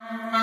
Bye.